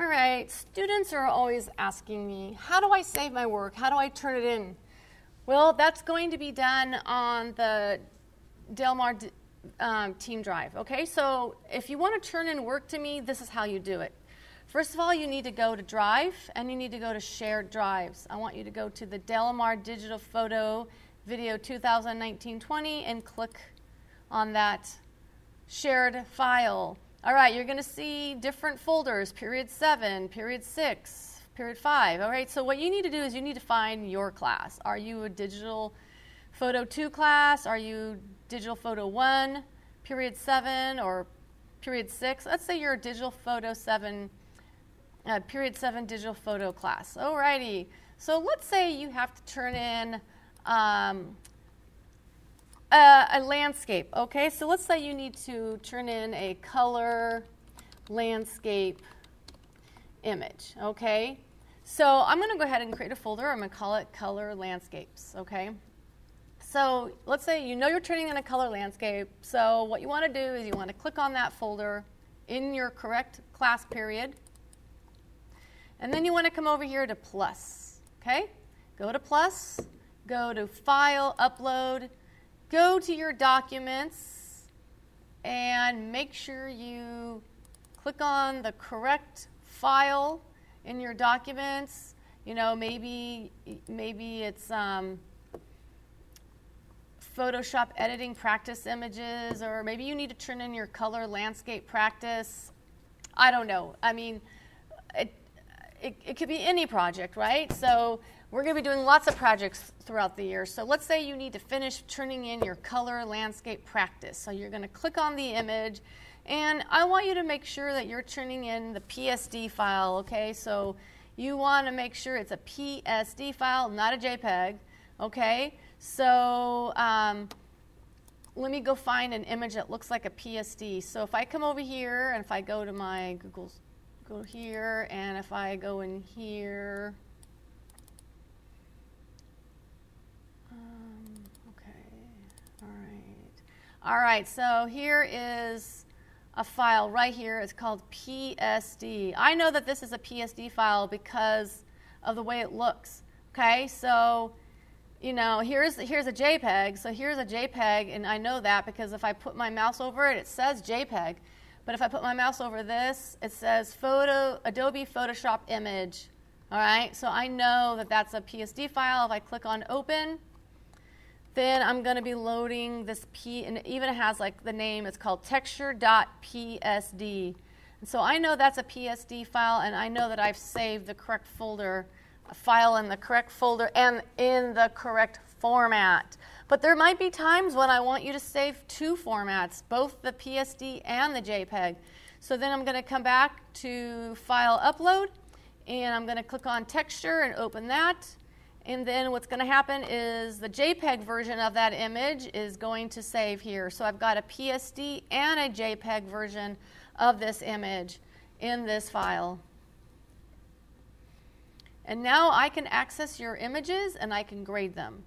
All right, students are always asking me, how do I save my work? How do I turn it in? Well, that's going to be done on the Del Mar um, Team Drive, okay? So if you want to turn in work to me, this is how you do it. First of all, you need to go to Drive and you need to go to Shared Drives. I want you to go to the Del Mar Digital Photo Video 2019-20 and click on that shared file. All right, you're going to see different folders, period 7, period 6, period 5. All right, so what you need to do is you need to find your class. Are you a digital photo 2 class? Are you digital photo 1, period 7, or period 6? Let's say you're a digital photo 7 uh, period 7 digital photo class. All righty, so let's say you have to turn in um, a, a, landscape, okay? So let's say you need to turn in a color landscape image, okay? So I'm going to go ahead and create a folder. I'm going to call it color landscapes, okay? So let's say you know you're turning in a color landscape. So what you want to do is you want to click on that folder in your correct class period. And then you want to come over here to plus, okay? Go to plus, go to file, upload, go to your documents, and make sure you click on the correct file in your documents. You know, maybe, maybe it's um, Photoshop editing practice images, or maybe you need to turn in your color landscape practice. I don't know. I mean, it, it, it could be any project, right? So we're going to be doing lots of projects throughout the year. So let's say you need to finish turning in your color landscape practice. So you're going to click on the image, and I want you to make sure that you're turning in the PSD file, okay? So you want to make sure it's a PSD file, not a JPEG, okay? So um, let me go find an image that looks like a PSD. So if I come over here and if I go to my Google go here, and if I go in here, um, okay, all right. All right, so here is a file right here. It's called PSD. I know that this is a PSD file because of the way it looks. Okay, so you know, here's here's a JPEG. So here's a JPEG, and I know that because if I put my mouse over it, it says JPEG. But if I put my mouse over this, it says photo, Adobe Photoshop image. All right, so I know that that's a PSD file. If I click on open, then I'm going to be loading this P, and it even has like the name, it's called texture.psd. So I know that's a PSD file, and I know that I've saved the correct folder, file in the correct folder, and in the correct format. But there might be times when I want you to save two formats, both the PSD and the JPEG. So then I'm going to come back to File Upload, and I'm going to click on Texture and open that. And then what's going to happen is the JPEG version of that image is going to save here. So I've got a PSD and a JPEG version of this image in this file. And now I can access your images and I can grade them.